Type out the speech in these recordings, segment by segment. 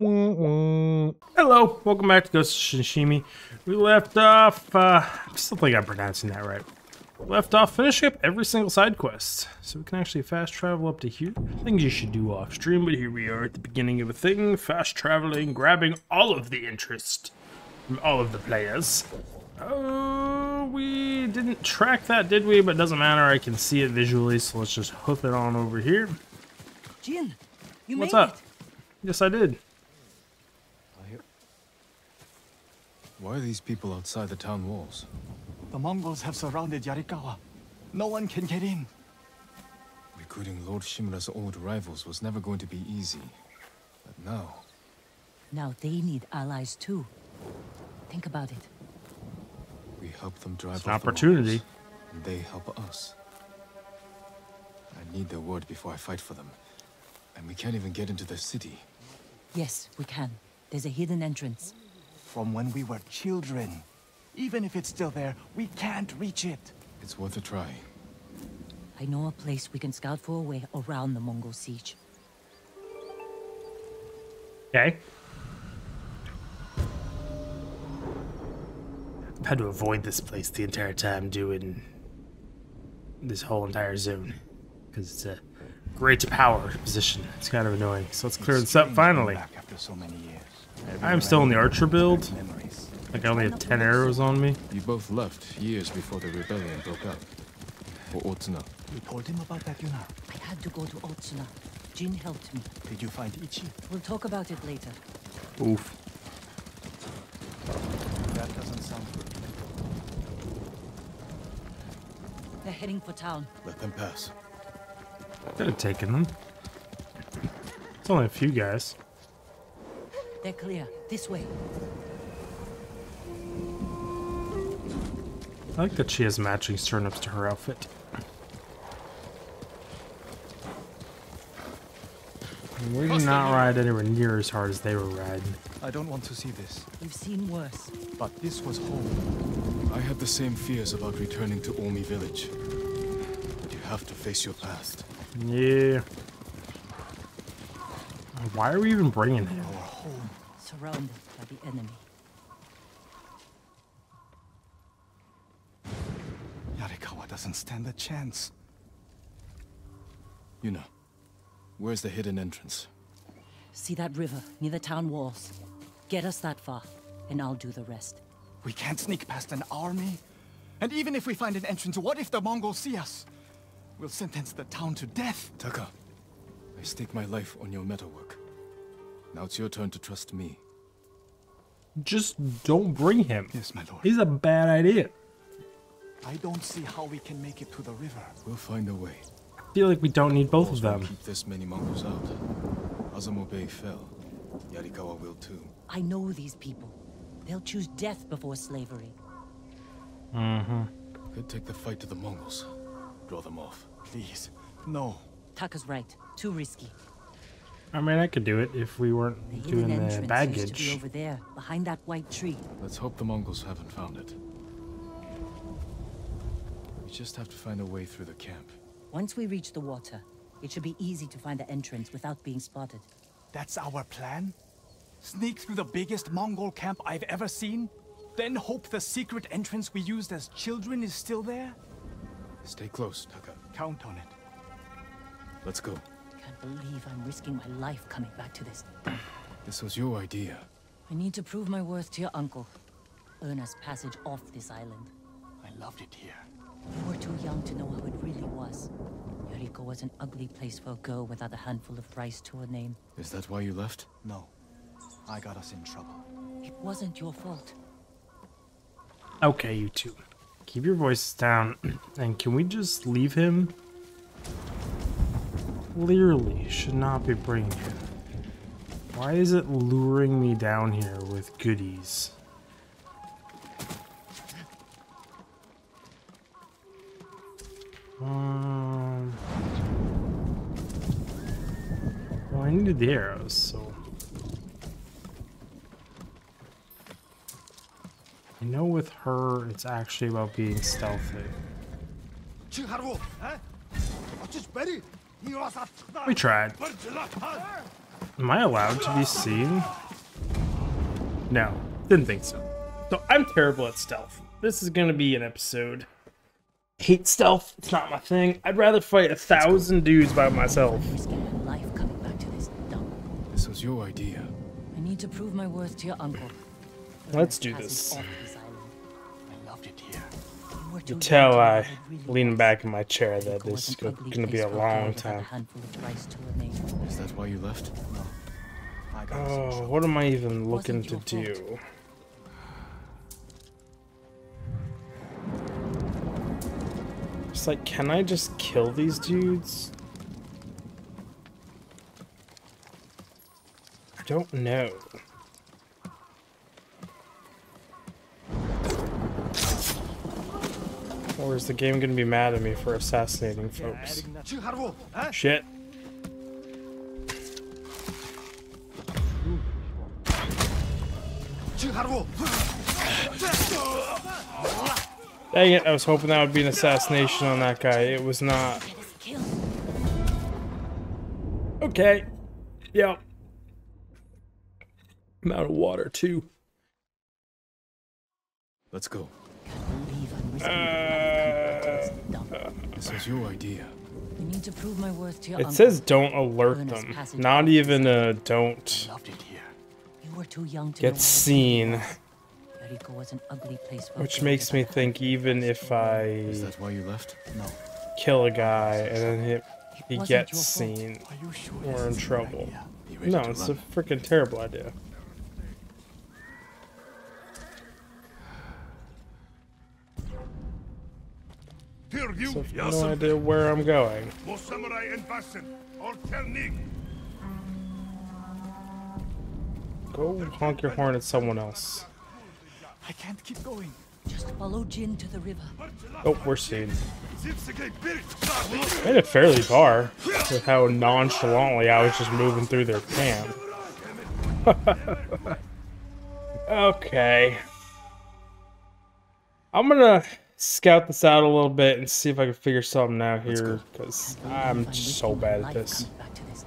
Hello, welcome back to Ghost of Tsushima. We left off, uh, I still think I'm pronouncing that right. Left off finishing up every single side quest. So we can actually fast travel up to here. Things you should do off stream, but here we are at the beginning of a thing. Fast traveling, grabbing all of the interest from all of the players. Oh, we didn't track that, did we? But it doesn't matter, I can see it visually, so let's just hoof it on over here. Jin, you What's made up? it. Yes, I did. Why are these people outside the town walls? The Mongols have surrounded Yarikawa. No one can get in. Recruiting Lord Shimura's old rivals was never going to be easy. But now, Now they need allies too. Think about it. we help them drive It's an off the opportunity. Mongols, and they help us. I need their word before I fight for them. And we can't even get into the city. Yes, we can. There's a hidden entrance. From when we were children. Even if it's still there, we can't reach it. It's worth a try. I know a place we can scout for a way around the Mongol siege. Okay. I've had to avoid this place the entire time doing this whole entire zone. Because it's a great power position. It's kind of annoying. So let's clear this up finally. Back after so many years. I am still in the archer build. Like I only have 10 arrows on me. You both left years before the rebellion broke out. For Otsuna. You told him about that, Yuna. I had to go to Otsuna. Jin helped me. Did you find Ichi? We'll talk about it later. Oof. That doesn't sound good. They're heading for town. Let them pass. Could have taken them. It's only a few guys. They're clear. This way. I like that she has matching turnips to her outfit. We did not ride anywhere near as hard as they were riding. I don't want to see this, We've seen worse. but this was home. I had the same fears about returning to Omi village. But you have to face your past. Yeah. Why are we even bringing him? Our. Surrounded by the enemy. Yarikawa doesn't stand a chance. Yuna, where's the hidden entrance? See that river near the town walls? Get us that far, and I'll do the rest. We can't sneak past an army. And even if we find an entrance, what if the Mongols see us? We'll sentence the town to death. Taka, I stake my life on your metalwork. Now it's your turn to trust me. Just don't bring him. Yes, my lord. He's a bad idea. I don't see how we can make it to the river. We'll find a way. I feel like we don't need both of Walls won't them. Keep this many Mongols out. Azamo Bay fell. Yarikawa will too. I know these people. They'll choose death before slavery. Mm-hmm. Could take the fight to the Mongols. Draw them off. Please, no. Taka's right. Too risky. I mean, I could do it if we weren't The doing the entrance to be baggage. over there, behind that white tree. Let's hope the Mongols haven't found it. We just have to find a way through the camp. Once we reach the water, it should be easy to find the entrance without being spotted. That's our plan? Sneak through the biggest Mongol camp I've ever seen? Then hope the secret entrance we used as children is still there? Stay close, Taka. Count on it. Let's go. Can't believe I'm risking my life coming back to this. This was your idea. I need to prove my worth to your uncle. Earn us passage off this island. I loved it here. You were too young to know how it really was. Yarikawa was an ugly place for a girl without a handful of rice to her name. Is that why you left? No. I got us in trouble. It wasn't your fault. Okay, you two. Keep your voices down. And can we just leave him? Clearly should not be bringing him. Why is it luring me down here with goodies? Um. Well, I needed the arrows, so. I know with her, it's actually about being stealthy. We tried. Am I allowed to be seen? No, didn't think so. So I'm terrible at stealth. This is gonna be an episode. Hate stealth. It's not my thing. I'd rather fight a thousand dudes by myself. Life coming back to this dump. This was your idea. I need to prove my worth to your uncle. Let's do this. off this island. I loved it here. You were too tell I what it really lean back in my chair that this is gonna be a long time. handful of rice to her name. Is that why you left? I got us in Oh, what am I even looking to your do? It's like, can I just kill these dudes? I don't know. Or is the game gonna be mad at me for assassinating folks? Shit. Dang it, I was hoping that would be an assassination on that guy. It was not. Get us killed. Okay. Yep. I'm out of water too. Let's go. Can't believe I'm risking my life coming back to this dump. This was your idea. I need to prove my worth to your It uncle. says don't alert Earn them. Not even a don't Loved it here. You were too young to get seen. Yarikawa was an ugly place for Which makes me think even if I Is that why you left? No. kill a guy and then he, It he gets seen, Are you sure We're in is a good trouble. idea? Be ready no, it's a freaking terrible idea. So I have no idea where I'm going. samurai and Vassen, or Go honk your horn at someone else. I can't keep going. Just follow Jin to the river. Oh, we're seen. Made it fairly far with how nonchalantly I was just moving through their camp. okay. I'm gonna scout this out a little bit and see if I can figure something out here because I'm so bad at this. Coming back to this.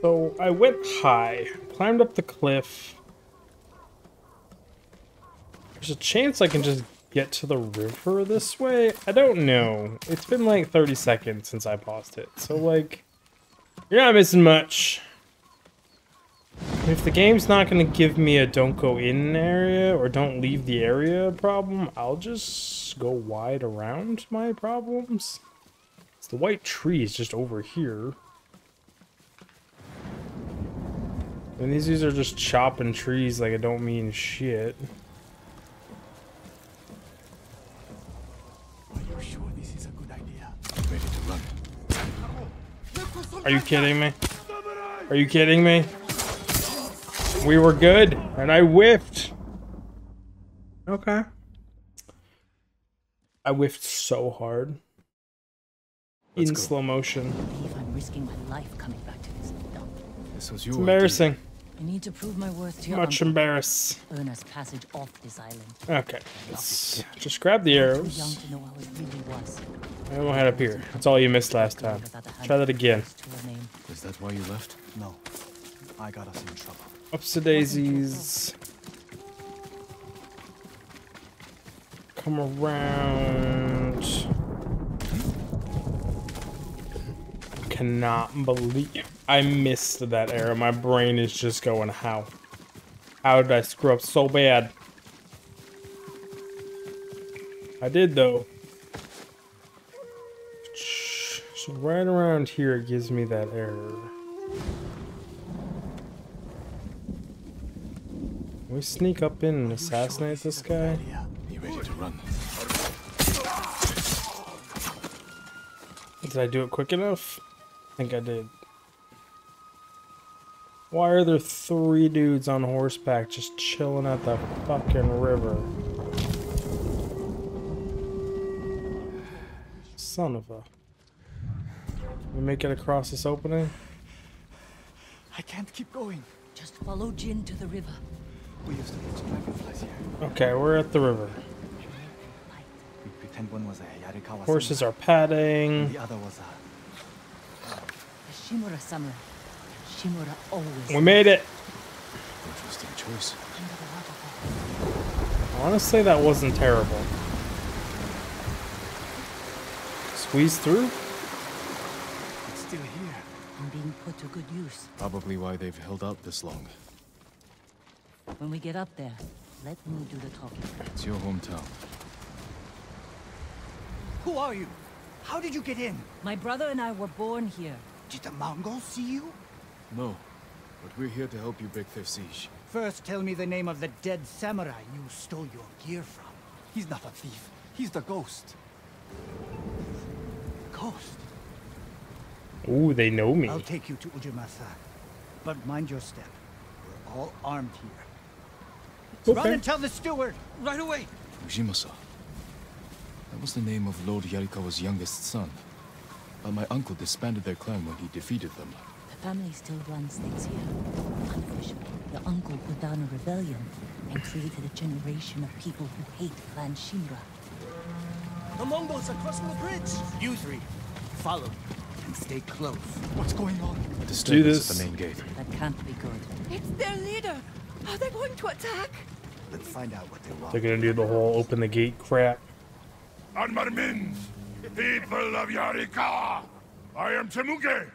So I went high, climbed up the cliff. There's a chance I can just get to the river this way. I don't know. It's been like 30 seconds since I paused it. So like, you're not missing much. If the game's not going to give me a don't go in area or don't leave the area problem, I'll just go wide around my problems. It's the white tree is just over here. And these dudes are just chopping trees like it don't mean shit. Are you sure this is a good idea? Be ready to run. Are you kidding me? Are you kidding me? We were good, and I whiffed. Okay. I whiffed so hard. Let's In go. slow motion. I'm risking my life coming back to this dump. This was your It's idea. embarrassing. I need to prove my worth to your Much uncle. embarrassed. Earn passage off this island. Okay. Let's just grab the Too young arrows. to know how it really was. And we'll head up here. That's all you missed last time. Try that again. rice to her name. Is that why you left? No. I got us in trouble. Ups daisies. Come around. Cannot believe I missed that arrow. My brain is just going, how? How did I screw up so bad? I did though. So right around here it gives me that error. We sneak up in and Are sure assassinate this guy? idea? Be ready to run. Did I do it quick enough? I think I did. Why are there three dudes on horseback just chilling at the fucking river? Son of a. We make it across this opening? I can't keep going. Just follow Jin to the river. We used to catch dragonflies here. Okay, we're at the river. Light. We pretend one was a Yarikawa Horses are padding. the other was a... Shimura samurai. Shimura always. We made it. Interesting choice. Under the waterfall. I want to say that wasn't terrible. Squeeze through? It's still here. And being put to good use. Probably why they've held out this long. When we get up there, let me do the talking. It's your hometown. Who are you? How did you get in? My brother and I were born here. Did the Mongols see you? No, but we're here to help you break their siege. First, tell me the name of the dead samurai you stole your gear from. He's not a thief. He's the ghost. Ghost? Ooh, they know me. I'll take you to Ujimasa. But mind your step. We're all armed here. Run and tell the steward! Right away! Ujimasa. That was the name of Lord Yarikawa's youngest son. But my uncle disbanded their clan when he defeated them. The family still runs things here. Unofficially, your uncle put down a rebellion and created a generation of people who hate Clan Shimura. The Mongols are crossing the bridge! You three, follow and stay close. What's going on? A do disturbance this. at the main gate. That can't be good. It's their leader. Are they going to attack? Let's find out what they want. They're gonna do the whole open the gate crap. Armarmins, people of Yarikawa, I am Temuge,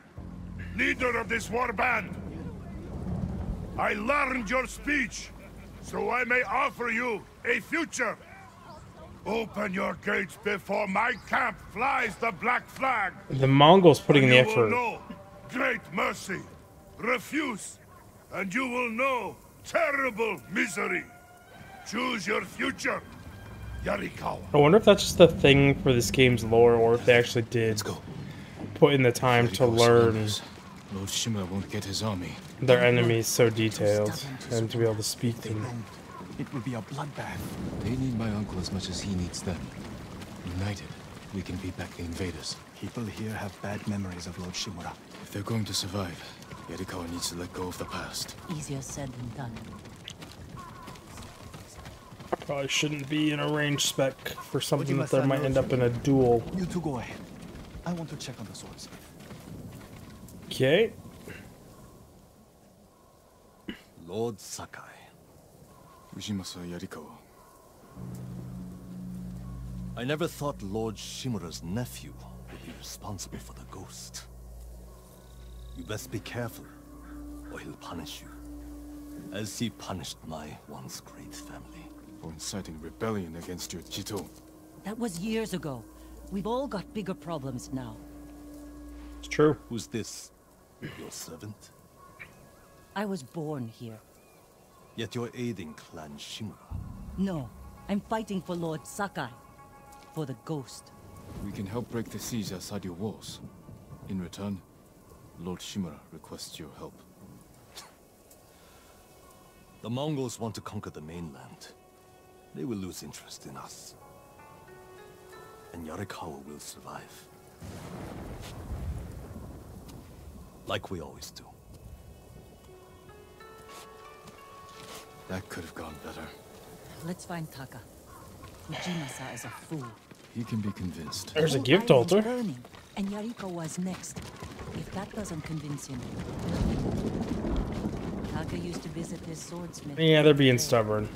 leader of this war band. I learned your speech, so I may offer you a future. Open your gates before my camp flies the black flag. The Mongols putting in the you will effort. know great mercy. Refuse, and you will know terrible misery. Choose your future, Yarikawa. I wonder if that's just the thing for this game's lore, or if they actually did Let's go. put in the time to learn surrenders. Lord Shimura won't get his army. their enemies so detailed and to be able to speak to them. It will be a bloodbath. They need my uncle as much as he needs them. United, we can beat back the invaders. People here have bad memories of Lord Shimura. If they're going to survive, Yarikawa needs to let go of the past. Easier said than done. Probably shouldn't be in a range spec for something that there might end up in a duel. You two go ahead. I want to check on the swordsmith. Okay. Lord Sakai. Ujimasa Yarikawa. I never thought Lord Shimura's nephew would be responsible for the ghost. You best be careful, or he'll punish you. As he punished my once great family. For inciting rebellion against your jito. That was years ago. We've all got bigger problems now. It's true. Who's this? Your servant? I was born here. Yet you're aiding Clan Shimura. No, I'm fighting for Lord Sakai. For the ghost. We can help break the siege outside your walls. In return, Lord Shimura requests your help. The Mongols want to conquer the mainland. They will lose interest in us. And Yarikawa will survive. Like we always do. That could have gone better. Let's find Taka. Ujimasa is a fool. He can be convinced. There's a Whole gift island's altar. Burning, and Yarikawa was next. If that doesn't convince him. Taka used to visit his swordsmith. Yeah, they're being stubborn.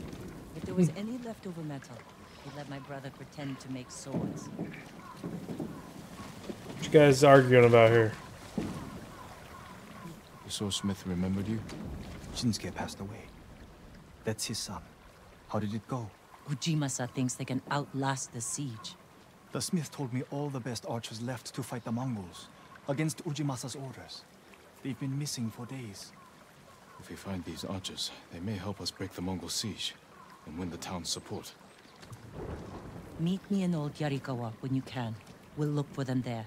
If there was any leftover metal, he let my brother pretend to make swords. What you guys arguing about here? The swordsmith remembered you? Shinsuke passed away. That's his son. How did it go? Ujimasa thinks they can outlast the siege. The smith told me all the best archers left to fight the Mongols against Ujimasa's orders. They've been missing for days. If we find these archers, they may help us break the Mongol siege and win the town's support. Meet me in Old Yarikawa when you can. We'll look for them there.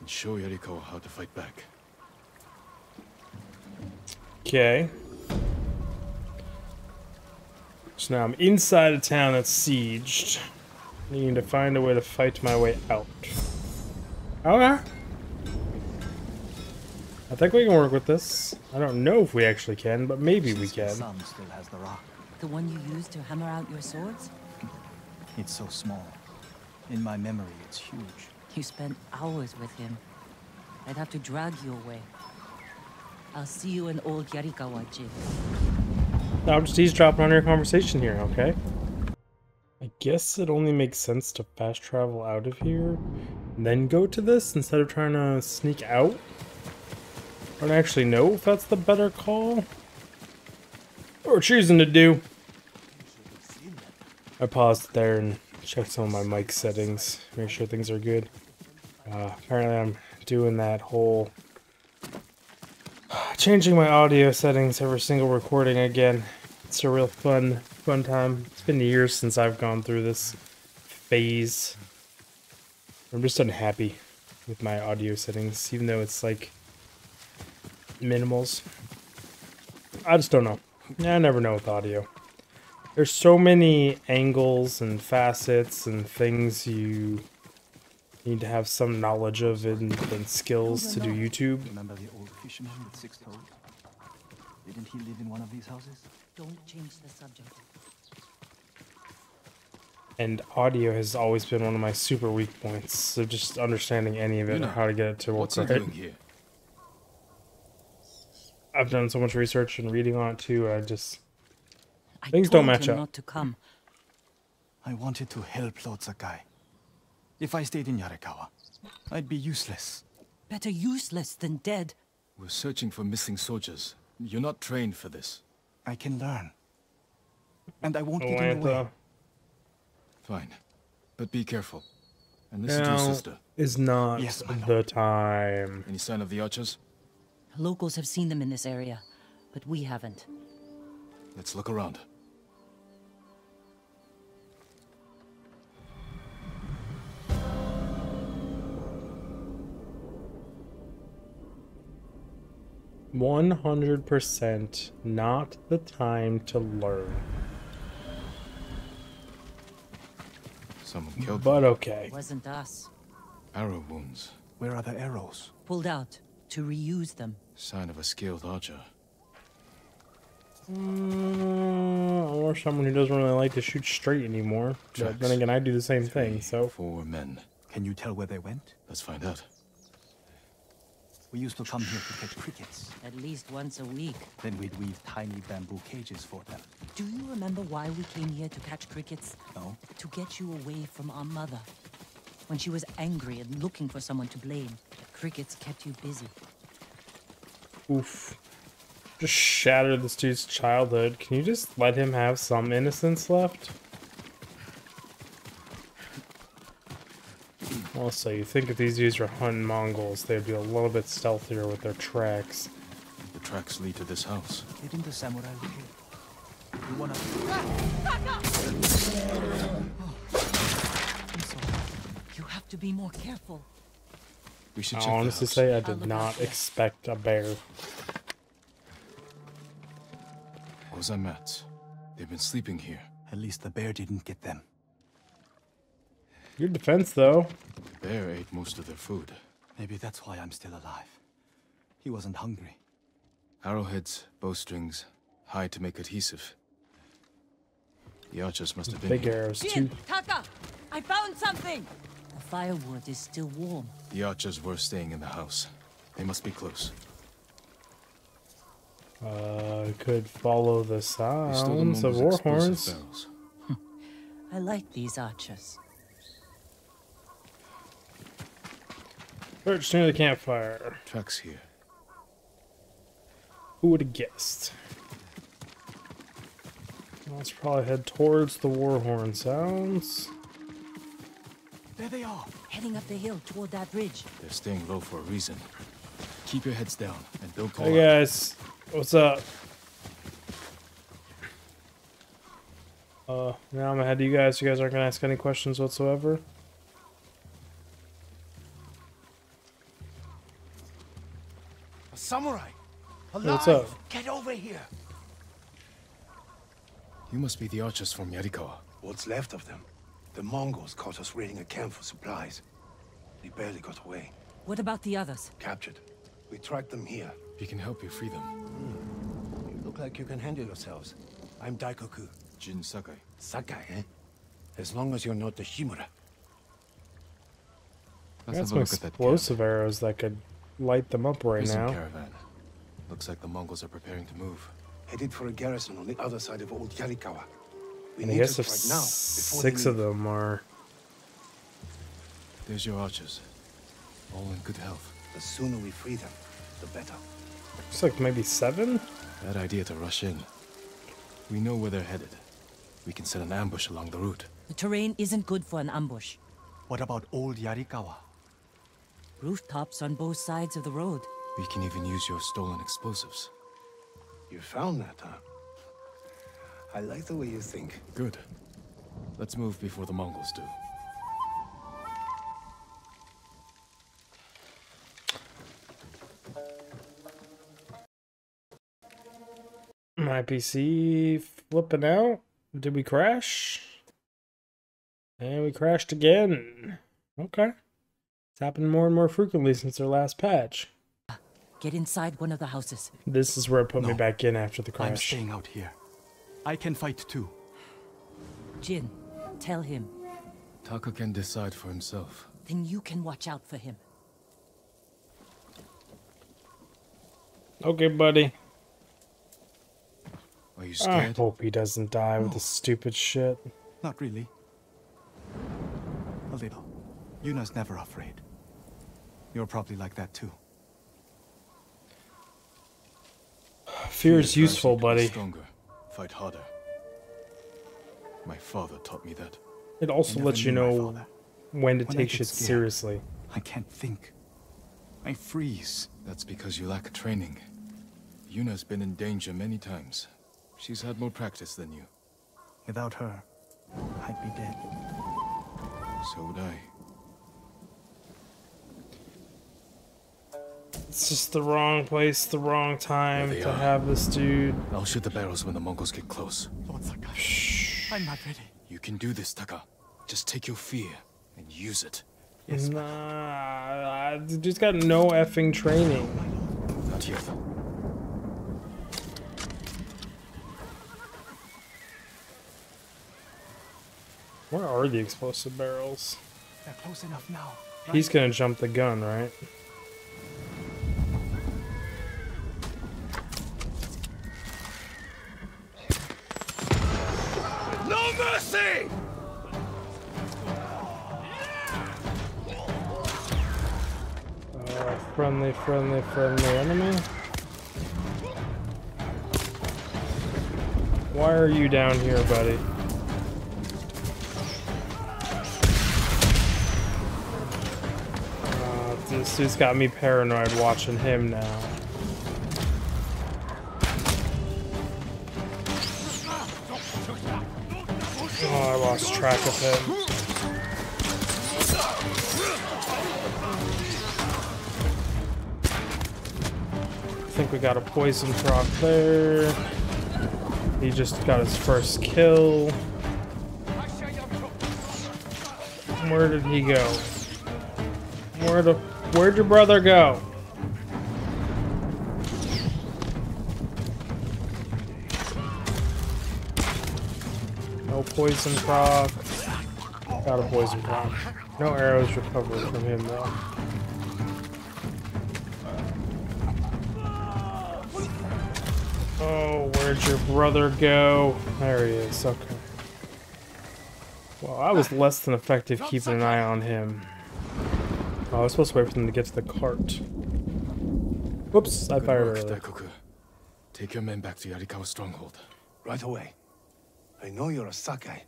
And show Yarikawa how to fight back. Okay. So now I'm inside a town that's sieged. Needing to find a way to fight my way out. Okay. I think we can work with this. I don't know if we actually can, but maybe we Shinsuke's can. Son still has the one you used to hammer out your swords? It's so small. In my memory, it's huge. You spent hours with him. I'd have to drag you away. I'll see you in old Yarikawa, Jin. No, I'm just eavesdropping on your conversation here, okay? I guess it only makes sense to fast travel out of here, and then go to this instead of trying to sneak out. I don't actually know if that's the better call. Or choosing to do. I paused there and checked some of my mic settings, make sure things are good. Uh, apparently I'm doing that whole changing my audio settings every single recording again. It's a real fun, fun time. It's been years since I've gone through this phase. I'm just unhappy with my audio settings, even though it's like minimals. I just don't know. I never know with audio. There's so many angles and facets and things you need to have some knowledge of and, and skills to do YouTube. Remember the old fisherman with six toes? Didn't he live in one of these houses? Don't change the subject. And audio has always been one of my super weak points. So just understanding any of it, Yuna, or how to get it to work What's he doing here? I've done so much research and reading on it too. I just I Things don't match him up. not to come. I wanted to help Lord Sakai. If I stayed in Yarikawa, I'd be useless. Better useless than dead. We're searching for missing soldiers. You're not trained for this. I can learn. And I won't oh, get in the way. Atlanta Fine. But be careful. And listen to your sister. is not Yes, my the time. Any sign of the archers? Locals have seen them in this area, but we haven't. Let's look around. One hundred percent not the time to learn. Someone killed them. But okay. It wasn't us. Arrow wounds. Where are the arrows? Pulled out to reuse them. Sign of a skilled archer. Mm, or someone who doesn't really like to shoot straight anymore. But then again, I do the same thing. So Four men. Can you tell where they went? Let's find out. We used to come here to catch crickets. At least once a week. Then we'd weave tiny bamboo cages for them. Do you remember why we came here to catch crickets? No? To get you away from our mother. When she was angry and looking for someone to blame, the crickets kept you busy. Oof. Just shattered this dude's childhood. Can you just let him have some innocence left? Also, you think if these dudes were hunting Mongols, they'd be a little bit stealthier with their tracks. The tracks lead to this house. Didn't the samurai look here? You wanna... I'm sorry. You have to be more careful. We should I check honestly the house. say I did look not expect a bear. Those are mats. They've been sleeping here. At least the bear didn't get them. Your defense, though. The bear ate most of their food. Maybe that's why I'm still alive. He wasn't hungry. Arrowheads, bowstrings, hide to make adhesive. The archers must have been Big here. arrows, too. Jin, Taka! I found something! The firewood is still warm. The archers were staying in the house. They must be close. Uh, could follow the They stole the sounds of Mongols' war horns. barrels. I like these archers. Perched near the campfire. Tracks here. Who would have guessed? Let's probably head towards the Warhorn sounds. There they are. Heading up the hill toward that bridge. They're staying low for a reason. Keep your heads down and don't call Hey out. guys, what's up? Uh, now I'm ahead of you guys. You guys aren't gonna ask any questions whatsoever. A samurai! Alive! What's up? Get over here! You must be the archers from Yarikawa. What's left of them? The Mongols caught us raiding a camp for supplies. We barely got away. What about the others? Captured. We tracked them here. We can help you free them. You look like you can handle yourselves. I'm Daikoku. Jin Sakai. Sakai, eh? As long as you're not the Shimura. Let's Got have some a look at that explosive arrows that could light them up right Prison now. caravan. Looks like the Mongols are preparing to move. Headed for a garrison on the other side of Old Yarikawa. We And I need guess to if fight now, six of them are. There's your archers. All in good health. The sooner we free them, the better. Looks like maybe seven? Bad idea to rush in. We know where they're headed. We can set an ambush along the route. The terrain isn't good for an ambush. What about old Yarikawa? Rooftops on both sides of the road. We can even use your stolen explosives. You found that, huh? I like the way you think. Good. Let's move before the Mongols do. My PC flipping out. Did we crash? And we crashed again. Okay. It's happened more and more frequently since our last patch. Get inside one of the houses. This is where it put me back in after the crash. I'm staying out here. I can fight too. Jin, tell him. Taka can decide for himself. Then you can watch out for him. Okay, buddy. Are you scared? I scared? hope he doesn't die with this stupid shit. Not really. A little. Yuna's never afraid. You're probably like that too. Fear is useful, buddy. Stronger. Fight harder. My father taught me that. It also lets you never knew my know when to When take shit scared. seriously. I can't think. I freeze. That's because you lack training. Yuna's been in danger many times. She's had more practice than you. Without her, I'd be dead. So would I. It's just the wrong place, the wrong time to are. have this dude. I'll shoot the barrels when the Mongols get close. Lord Sakai, I'm not ready. You can do this, Taka. Just take your fear and use it. Nah, the dude's got no effing training. Not yet. Where are the explosive barrels? They're close enough now. He's gonna jump the gun, right? Uh, friendly, friendly, friendly enemy. Why are you down here, buddy? Uh, this dude's got me paranoid watching him now. Lost track of him. I think we got a poison proc there. He just got his first kill. Where did he go? Where the where'd your brother go? Poison proc. Got a poison proc. No arrows recovered from him though. Oh, where'd your brother go? There he is, okay. Well, I was less than effective keeping an eye on him. Oh, I was supposed to wait for them to get to the cart. Whoops, I fired. Daikoku. Take your men back to Yarikawa stronghold. Right away. I know you're a Sakai,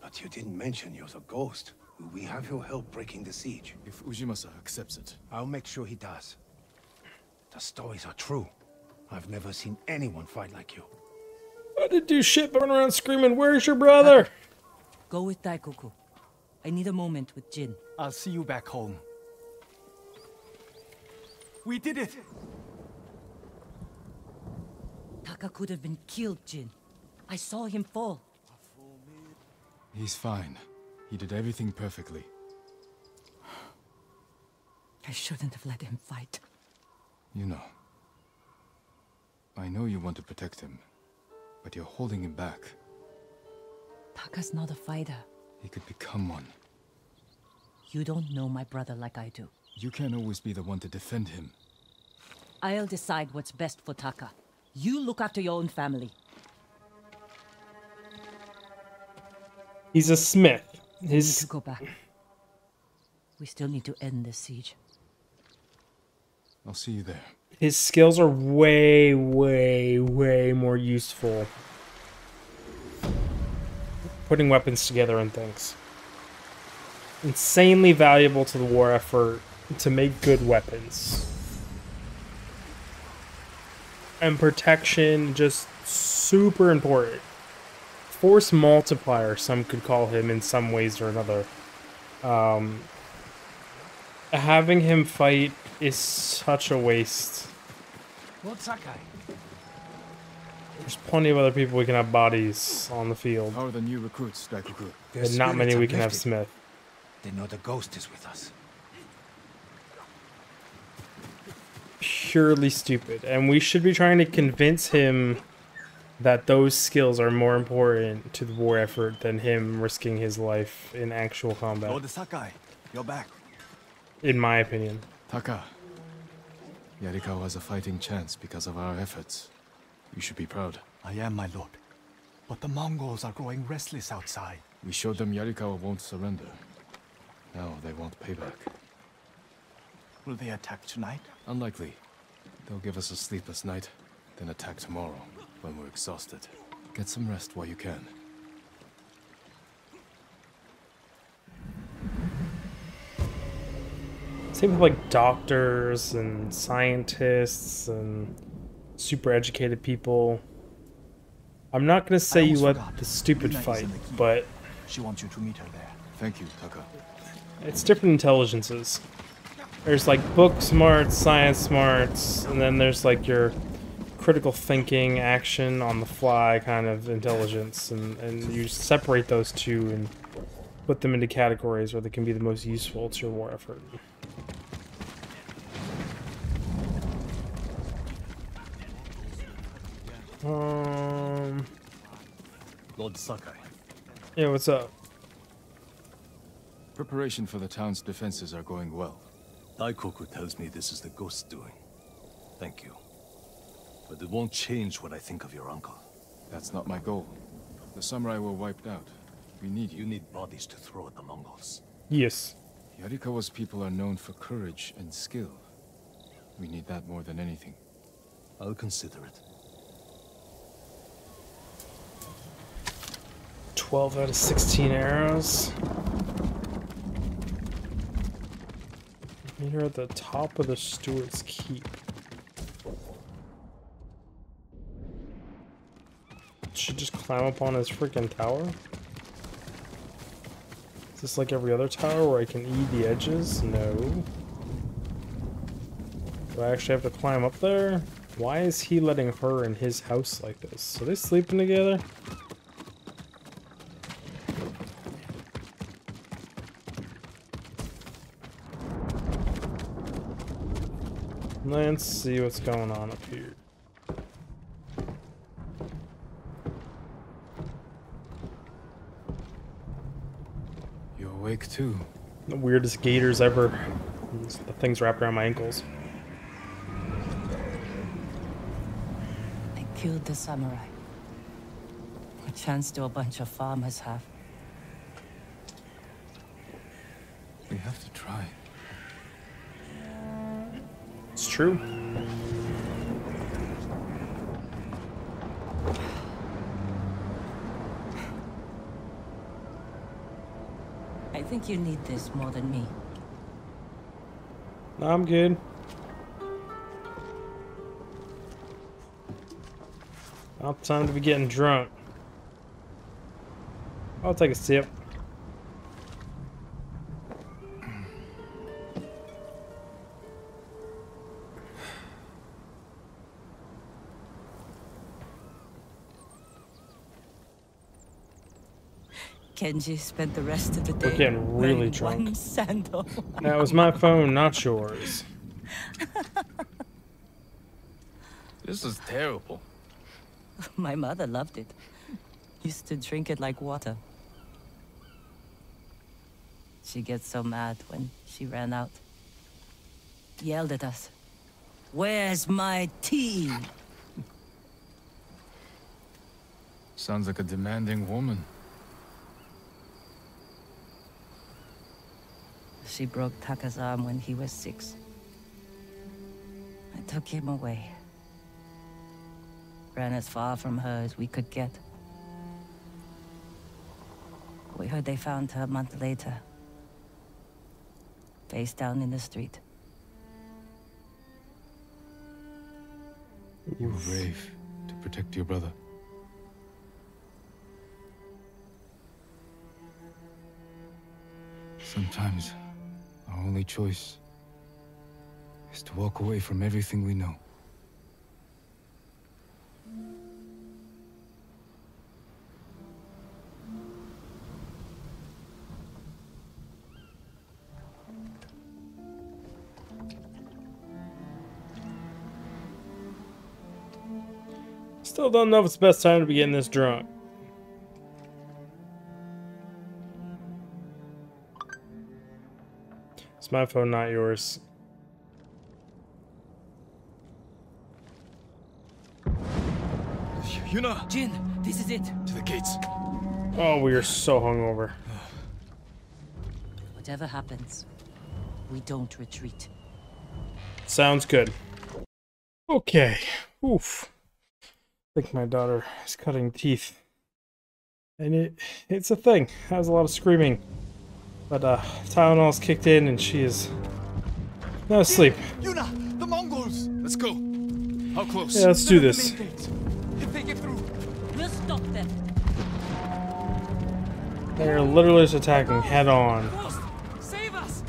but you didn't mention you're a ghost. We have your help breaking the siege? If Ujimasa accepts it, I'll make sure he does. The stories are true. I've never seen anyone fight like you. I didn't do shit but run around screaming, Where's your brother? Go with Daikoku. I need a moment with Jin. I'll see you back home. We did it! Taka could have been killed, Jin. I saw him fall. he's fine. He did everything perfectly. I shouldn't have let him fight. You know. I know you want to protect him, but you're holding him back. Taka's not a fighter. He could become one. You don't know my brother like I do. You can't always be the one to defend him. I'll decide what's best for Taka. You look after your own family. He's a smith. We need His to go back. We still need to end this siege. I'll see you there. his skills are way, way, way more useful. Putting weapons together and things. Insanely valuable to the war effort to make good weapons. And protection, just super important. Force multiplier, some could call him in some ways or another. Um, having him fight is such a waste. Lord Sakai, There's plenty of other people we can have bodies on the field, How are the new recruits, Daikoku? Their but not many we can have. Smith. They know the ghost is with us. Purely stupid, and we should be trying to convince him that those skills are more important to the war effort than him risking his life in actual combat. Lord Sakai, you're back. In my opinion, Taka. Yarikawa has a fighting chance because of our efforts. You should be proud. I am, my lord. But the Mongols are growing restless outside. We showed them Yarikawa won't surrender. Now they want payback. Will they attack tonight? Unlikely. They'll give us a sleepless night, then attack tomorrow when we're exhausted. Get some rest while you can. same with like doctors and scientists and super educated people. I'm not gonna say you almost let the stupid Yuna is fight, the but She wants you to meet her there. Thank you, Taka. it's different intelligences. There's like book smarts, science smarts, and then there's like your critical thinking, action on the fly kind of intelligence, and, and you separate those two and put them into categories where they can be the most useful to your war effort. Um, Lord Sakai, yeah, what's up? Preparation for the town's defenses are going well. Daikoku tells me this is the ghost doing. Thank you. But it won't change what I think of your uncle. That's not my goal. The samurai were wiped out. We need You you. need bodies to throw at the Mongols. Yes. Yarikawa's people are known for courage and skill. We need that more than anything. I'll consider it. 12 out of 16 arrows. Meet her at the top of the steward's keep. Should just climb up on his freaking tower? Is this like every other tower where I can eat the edges? No. Do I actually have to climb up there? Why is he letting her in his house like this? Are they sleeping together? Let's see what's going on up here. You awake too? The weirdest gators ever. The things wrapped around my ankles. I killed the samurai. A chance do a bunch of farmers have. We have to try. It's true. Think you need this more than me. No, I'm good. Not time to be getting drunk. I'll take a sip. Kenji spent the rest of the day We're getting really wearing drunk. one sandal. That was my phone, not yours. This is terrible. My mother loved it. Used to drink it like water. She gets so mad when she ran out. Yelled at us. Where's my tea? Sounds like a demanding woman. She broke Taka's arm when he was six. I took him away. Ran as far from her as we could get. We heard they found her a month later. Face down in the street. You were brave to protect your brother. Sometimes our only choice is to walk away from everything we know. Still don't know if it's the best time to be getting this drunk. It's my phone, not yours. You Yuna! Jin, this is it. To the gates! Oh, we are so hungover. Whatever happens, we don't retreat. Sounds good. Okay. Oof. I think my daughter is cutting teeth. And it it's a thing. Has a lot of screaming. But uh Tylenol's kicked in and she is now asleep. Yuna, the Mongols! Let's go! How close? Yeah, let's do They're at the this. If they get through, We'll stop them. They're literally just attacking head on. save us!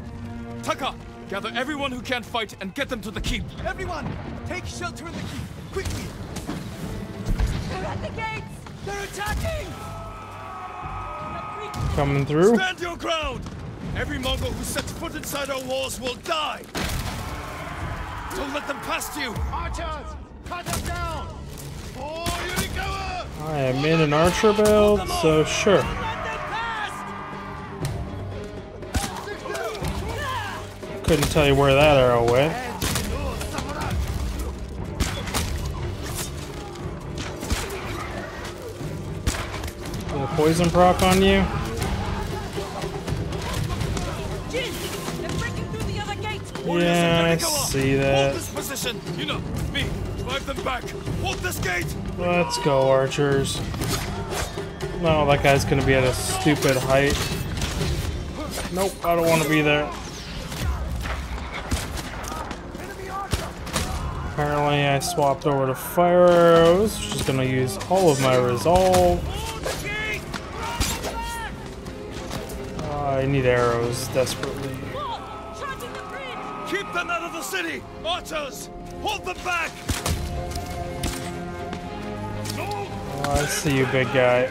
Taka! Gather everyone who can't fight and get them to the keep! Everyone, take shelter in the keep, quickly! Coming through. Stand your ground! Every Mongol who sets foot inside our walls will die! Don't let them past you! Archers! Cut them down! Oh, For Yarikawa! I am in an archer build, so sure. Couldn't tell you where that arrow went. The poison proc on you? Yeah, I see that. Hold this position! You know, me, drive them back! Hold this gate! Let's go, archers. No, that guy's gonna be at a stupid height. Nope, I don't want to be there. Apparently, I swapped over to fire arrows, is gonna use all of my resolve. I need arrows desperately. City! Archers! Hold them back! Oh, I see you, big guy.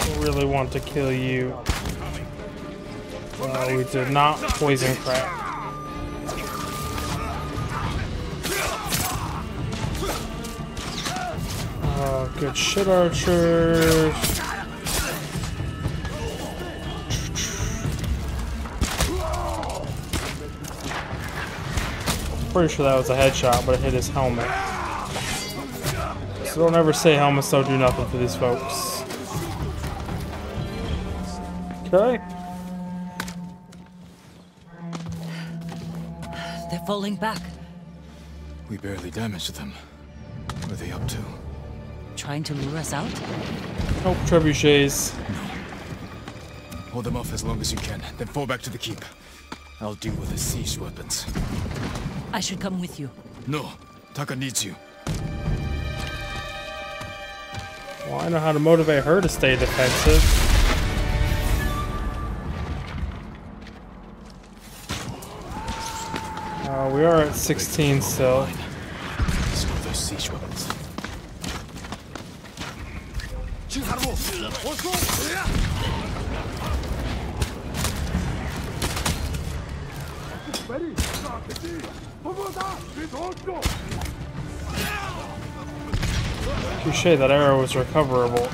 I really want to kill you. Uh, we did not poison crap. Oh, good shit, archers. Pretty sure that was a headshot, but it hit his helmet. So don't ever say helmets don't do nothing for these folks. Okay. They're falling back. We barely damaged them. What are they up to? Trying to lure us out? Nope, trebuchets. Hold them off as long as you can, then fall back to the keep. I'll deal with the siege weapons. I should come with you. No, Taka needs you. Well, I know how to motivate her to stay defensive. Uh, we are at 16 still. Stop That arrow was recoverable.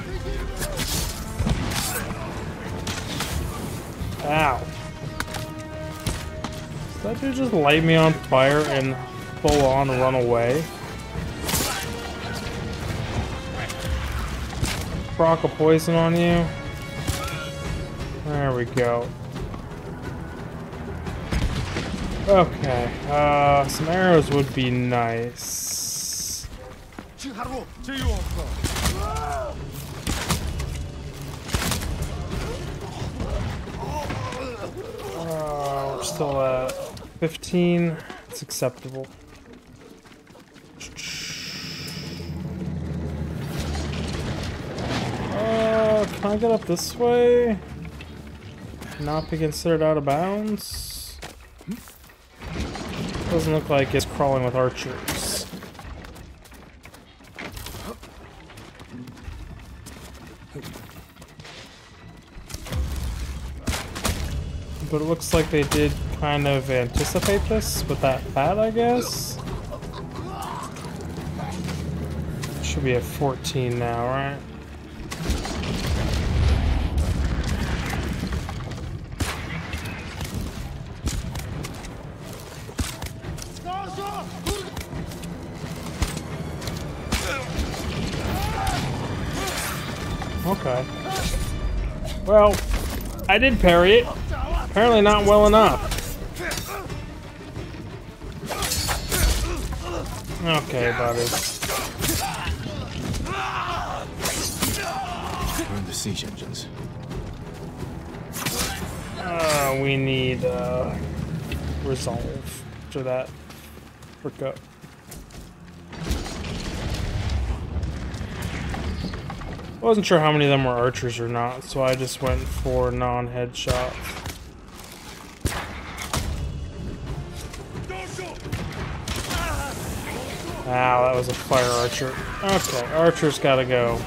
Ow. Did that dude just light me on fire and full on run away. Rock of poison on you. There we go. Okay, uh, some arrows would be nice. Uh, we're still at 15. It's acceptable. Uh, can I get up this way? Not be considered out of bounds? Doesn't look like it's crawling with archers. But it looks like they did kind of anticipate this with that bat, I guess. Should be at 14 now, right? Okay. Well, I did parry it. Apparently not well enough. Okay, buddy. Burn the siege engines. Uh, we need, uh, resolve for that. Frick up. I wasn't sure how many of them were archers or not, so I just went for non-headshots. Ow, that was a fire archer. Okay, archer's gotta go.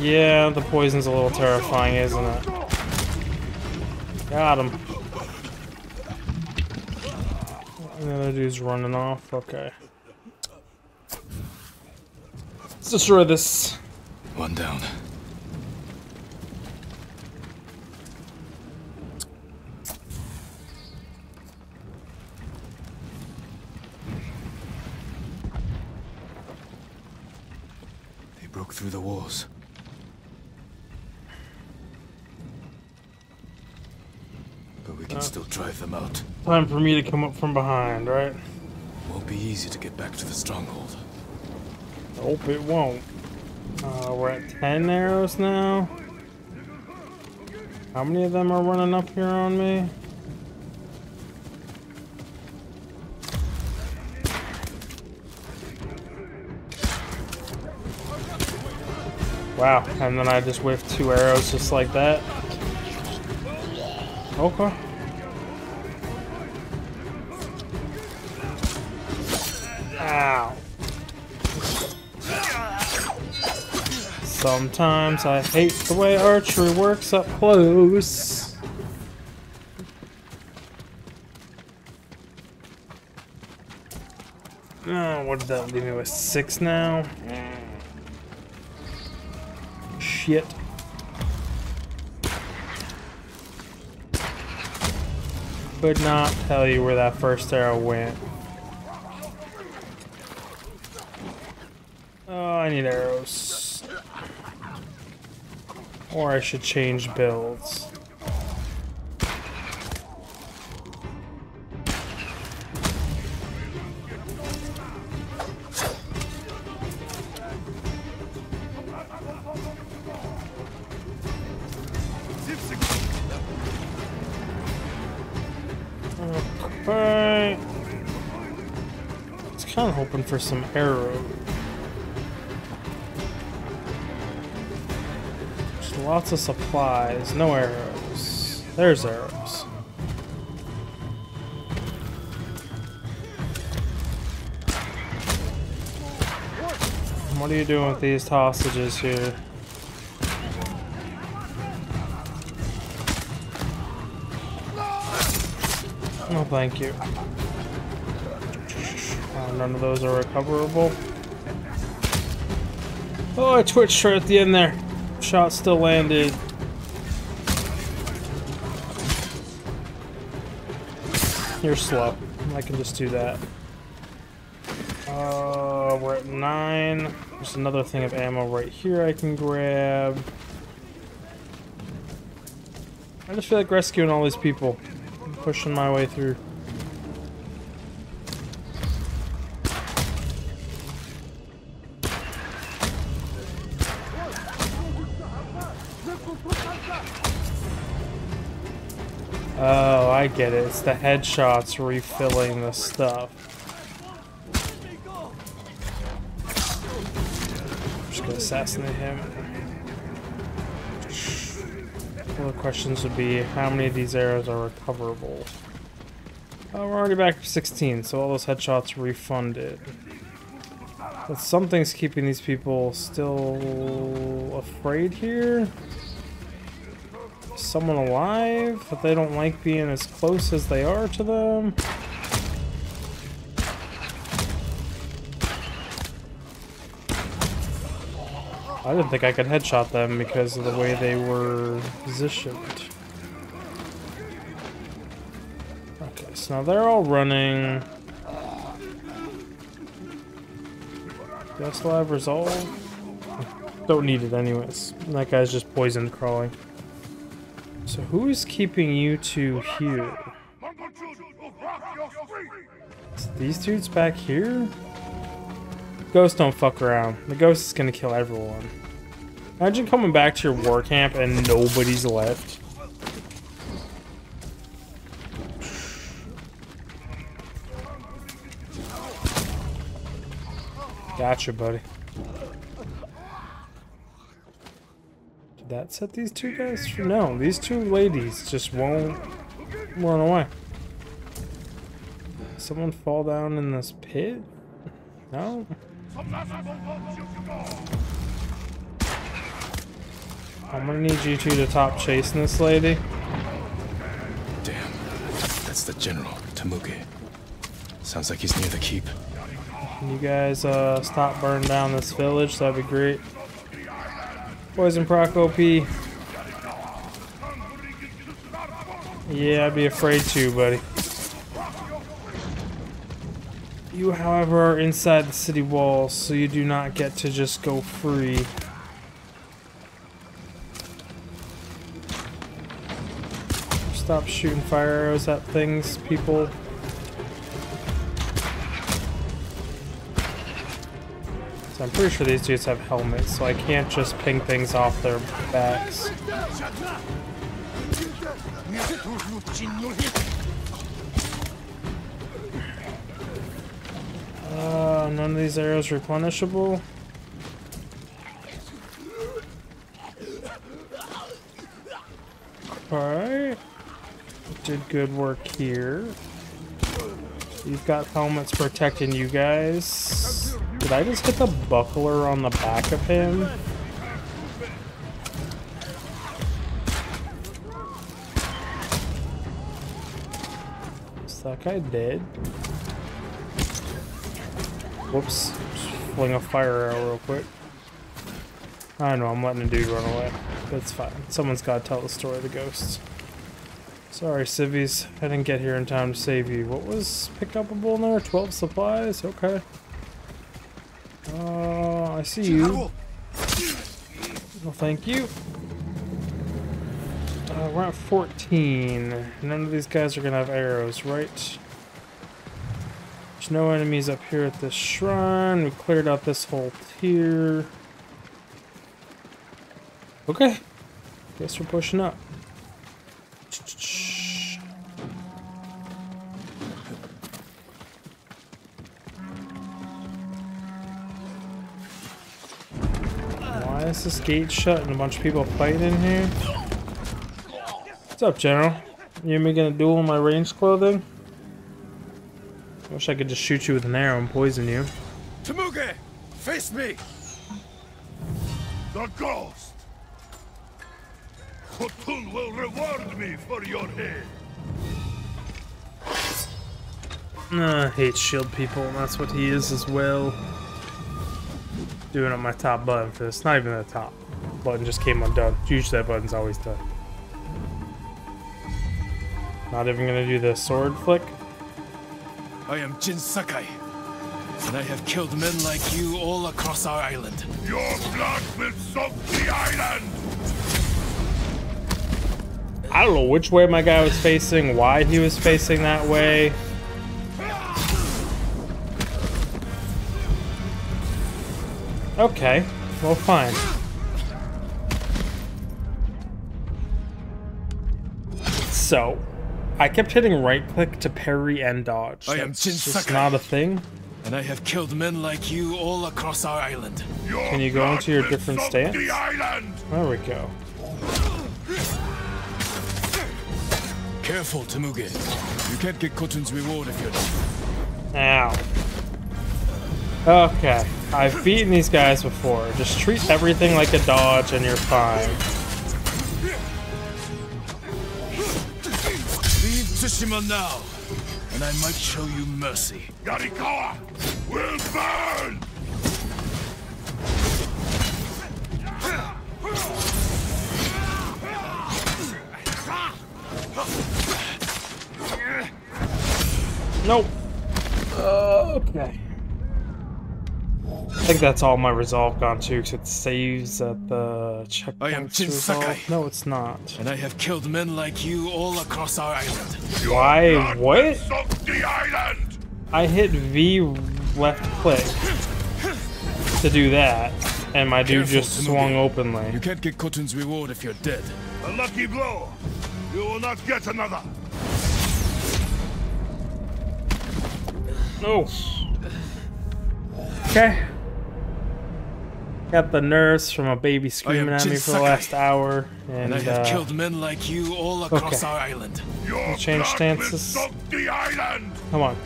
Yeah, the poison's a little terrifying, isn't it? Got him. The other dude's running off. Okay. Let's destroy this. One down. Through the walls. But we can still drive them out. Time for me to come up from behind, right? Won't be easy to get back to the stronghold. Hope it won't. Uh, we're at 10 arrows now. How many of them are running up here on me? Wow, and then I just whiffed two arrows just like that. Okay. Ow. Sometimes I hate the way archery works up close. Oh, what did that leave me with? Six now? Shit. Could not tell you where that first arrow went. Oh, I need arrows. Or I should change builds. Kind of hoping for some arrows. There's lots of supplies, no arrows. There's arrows. What are you doing with these hostages here? No, thank you. None of those are recoverable. Oh, I twitched right at the end there. Shot still landed. You're slow. I can just do that. Uh, we're at nine. There's another thing of ammo right here I can grab. I just feel like rescuing all these people. I'm pushing my way through. I get it. It's the headshots refilling the stuff. I'm just gonna assassinate him. One of the questions would be how many of these arrows are recoverable? Oh, we're already back to 16, so all those headshots refunded. But something's keeping these people still afraid here someone alive, but they don't like being as close as they are to them. I didn't think I could headshot them because of the way they were positioned. Okay, so now they're all running. Do I still have resolve? Don't need it anyways. That guy's just poisoned crawling. So who is keeping you two here? These dudes back here? Ghosts don't fuck around. The ghost is gonna kill everyone. Imagine coming back to your war camp and nobody's left. Gotcha, buddy. That set these two guys free? No, these two ladies just won't run away. Someone fall down in this pit? No? I'm gonna need you two to top chasing this lady. Damn. That's the general, Temuge. Sounds like he's near the keep. Can you guys uh, stop burning down this village? That'd be great. Poison proc OP. Yeah, I'd be afraid to, buddy. You, however, are inside the city walls, so you do not get to just go free. Stop shooting fire arrows at things, people. So I'm pretty sure these dudes have helmets, so I can't just ping things off their backs. Uh, none of these arrows replenishable. Alright. Did good work here. You've got helmets protecting you guys. Did I just hit the buckler on the back of him? Is that guy dead? Whoops. Fling a fire arrow real quick. I know, I'm letting a dude run away. It's fine. Someone's got to tell the story of the ghosts. Sorry, civvies. I didn't get here in time to save you. What was pick upable in there? 12 supplies? Okay. Uh, I see you. Well, thank you. Uh, we're at 14. None of these guys are going to have arrows, right? There's no enemies up here at this shrine. We cleared out this whole tier. Okay. Guess we're pushing up. Is this gate shut and a bunch of people fighting in here? What's up, General? You and me gonna duel in my range clothing? I wish I could just shoot you with an arrow and poison you. Temuge! Face me! The ghost! Khotun will reward me for your head! Uh, I hate shield people, and that's what he is as well doing on my top button for this. Not even the top button just came undone. Usually that button's always done. Not even gonna do the sword flick. I am Jin Sakai, and I have killed men like you all across our island. Your blood will soak the island! I don't know which way my guy was facing, why he was facing that way. Okay, well fine. So, I kept hitting right click to parry and dodge. I am That's Jin just Sakai. not a thing. And I have killed men like you all across our island. Your Can you go blood into your different soak stance? the island! There we go. Careful, Temuge. You can't get Khotun's reward if you're Ow. Okay, I've beaten these guys before. Just treat everything like a dodge and you're fine. Leave Tsushima now, and I might show you mercy. Yarikawa will burn! Nope. Uh, okay. I think that's all my resolve gone to, because it saves at the checkpoint. I am Jin Sakai. No, it's not. And I have killed men like you all across our island. Your Why? What? soak the island! I hit V left click to do that, and my dude Careful, just swung You openly. You can't get Khotun's reward if you're dead. A lucky blow! You will not get another! No. Okay. Got the nurse from a baby screaming at Jin me for the last hour, And and I have uh, killed men like you all across okay. our island. Your change blood will stances. the island! come on.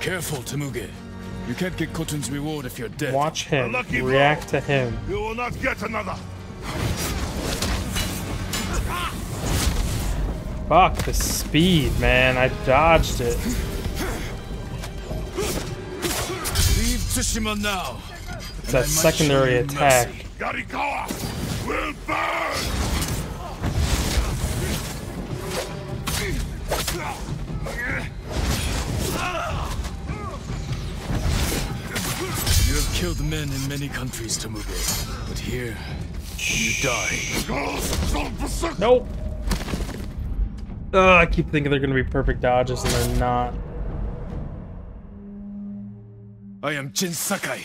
Careful, Temuge. You can't get Khotun's reward if you're dead. Watch him. lucky blow. React to him. You will not get another! Fuck the speed, man. I dodged it. Tsushima now. It's that secondary attack. Yarikawa will burn! You have killed men in many countries, Temuge. But here, you die. Nope. Ugh, I keep thinking they're gonna be perfect dodges, and they're not. I am Jin Sakai.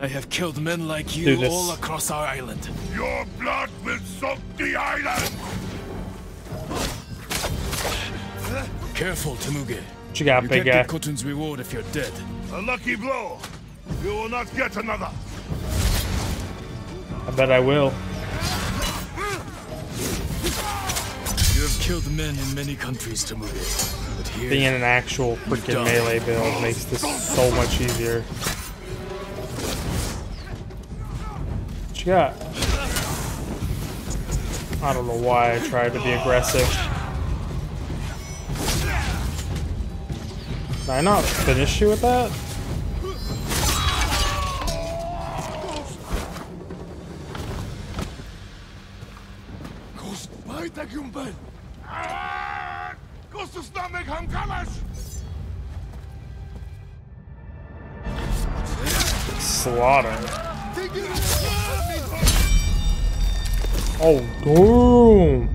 I have killed men like you all across our island. Your blood will soak the island! Careful, Temuge. What you got, You big can't guy? get Khotun's reward if you're dead. A lucky blow! You will not get another! I bet I will. Killed men in many countries, Temuge. But here, Being an actual freaking melee build makes this so much easier. What you got? I don't know why I tried to be aggressive. Did I not finish you with that? Slaughter. Oh, damn.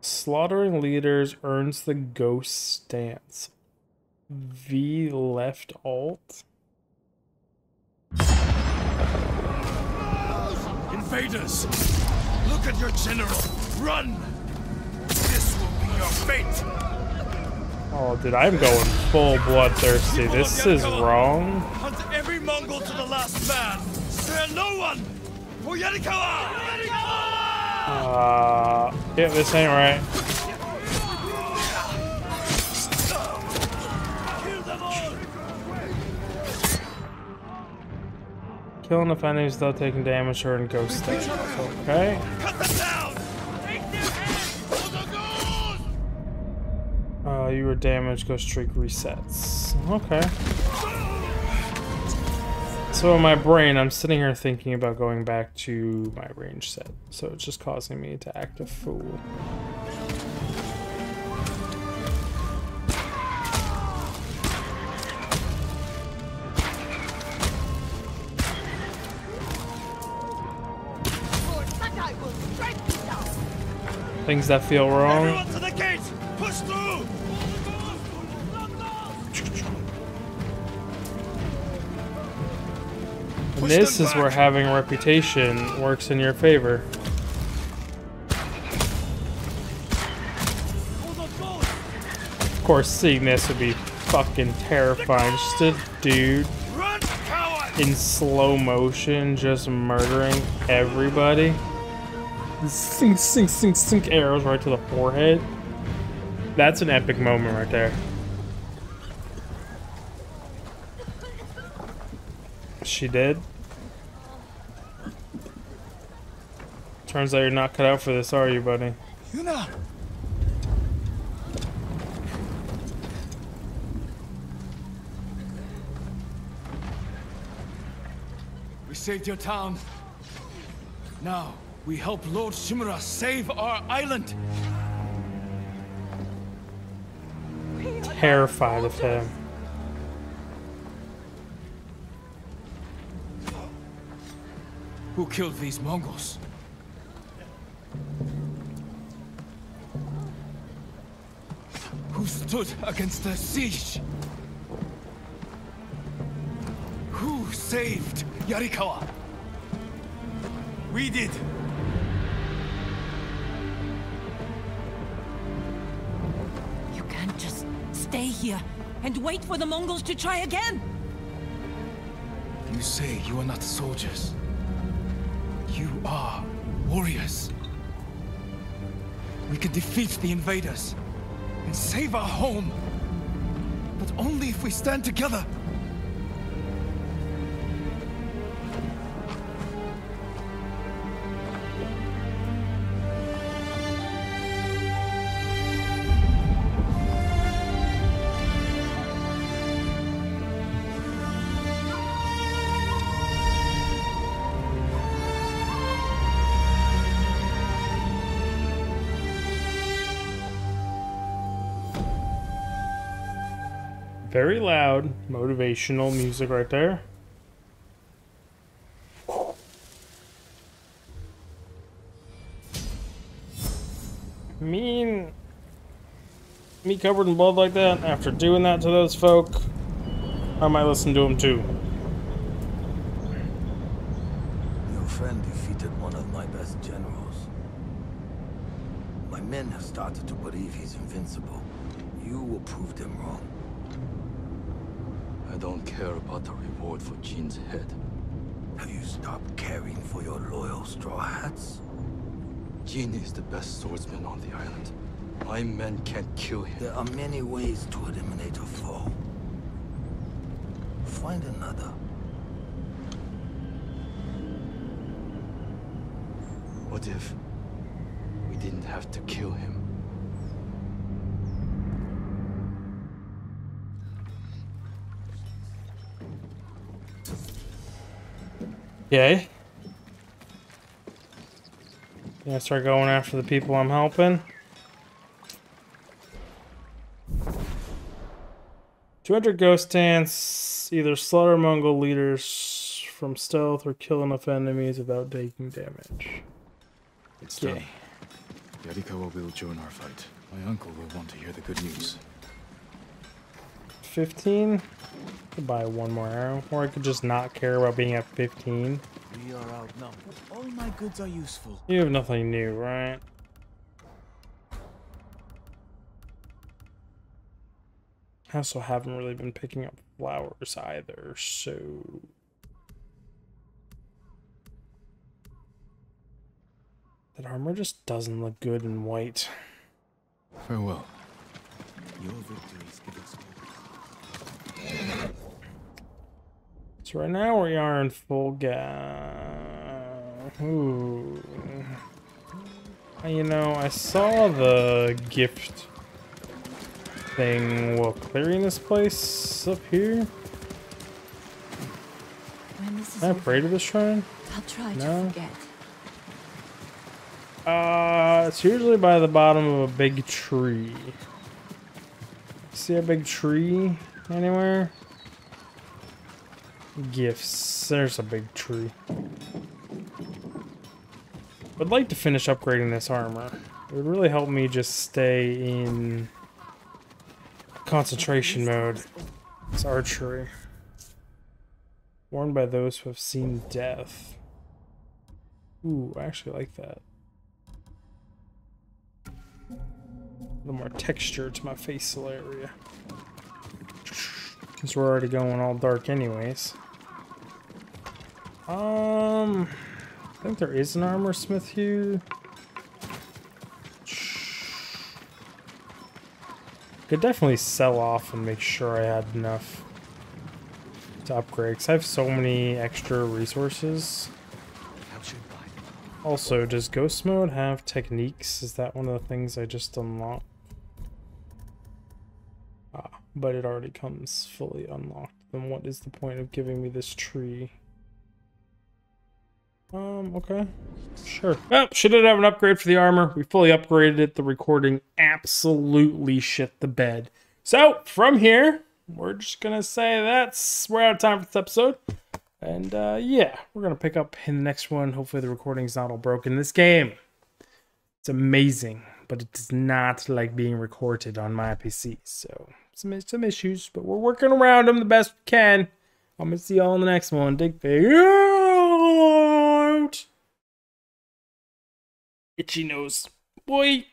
Slaughtering leaders earns the ghost stance. V left alt. invaders! Look at your general! Run! This will be your fate! Oh, dude, I'm going full bloodthirsty. This is wrong. Hunt every Mongol to the last man! Spare no one! For Yarikawa! Uh, yeah, this ain't right. Killing the enemies without taking damage or in ghost stance. Okay. Cut them down! You were damaged, ghost streak resets. Okay. So in my brain, I'm sitting here thinking about going back to my range set. So it's just causing me to act a fool. Things that feel wrong. This is where having a reputation works in your favor. Of course, seeing this would be fucking terrifying. Just a dude in slow motion just murdering everybody. Sink, sink, sink, sink arrows right to the forehead. That's an epic moment right there. She did. Turns out you're not cut out for this, are you, buddy? Yuna! We saved your town. Now, we help Lord Shimura save our island. Terrified of him. Who killed these Mongols? Who stood against the siege? Who saved Yarikawa? We did. You can't just stay here and wait for the Mongols to try again. You say you are not soldiers. You are warriors. We can defeat the invaders and save our home. But only if we stand together. Very loud, motivational music right there. Mean me covered in blood like that after doing that to those folk, I might listen to them too. Your friend defeated one of my best generals. My men have started to believe he's invincible. You will prove them wrong. I don't care about the reward for Jin's head. Have you stopped caring for your loyal Straw Hats? Jin is the best swordsman on the island. My men can't kill him. There are many ways to eliminate a foe. Find another. What if we didn't have to kill him? Okay. Gonna start going after the people I'm helping. 200 ghost dance. Either slaughter Mongol leaders from stealth or kill enough enemies without taking damage. It's Yeah. done. Yarikawa will join our fight. My uncle will want to hear the good news. 15? Could buy one more arrow. Or I could just not care about being at 15. We are outnumbered. All my goods are useful. You have nothing new, right? I also haven't really been picking up flowers either, so... That armor just doesn't look good in white. Farewell. Your victories give us So right now we are in full gas. Ooh. You know, I saw the gift thing while clearing this place up here. Can I pray to this shrine? I'll try No. to forget. Uh, it's usually by the bottom of a big tree. See a big tree anywhere? Gifts. There's a big tree. I'd like to finish upgrading this armor. It would really help me just stay in concentration mode. It's archery. Worn by those who have seen death. Ooh, I actually like that. A little more texture to my facial area. Since we're already going all dark anyways. Um, I think there is an armor smith here. Could definitely sell off and make sure I had enough to upgrade. Cause I have so many extra resources. Also, does Ghost Mode have techniques? Is that one of the things I just unlocked? But it already comes fully unlocked. Then what is the point of giving me this tree? Um, okay. Sure. Well, she did have an upgrade for the armor. We fully upgraded it. The recording absolutely shit the bed. So, from here, we're just gonna say that's we're out of time for this episode. And uh, yeah, we're gonna pick up in the next one. Hopefully the recording's not all broken. This game, it's amazing, but it does not like being recorded on my PC. So some some issues, but we're working around them the best we can. I'm gonna see y'all in the next one. Dig out. Itchy nose. Boy.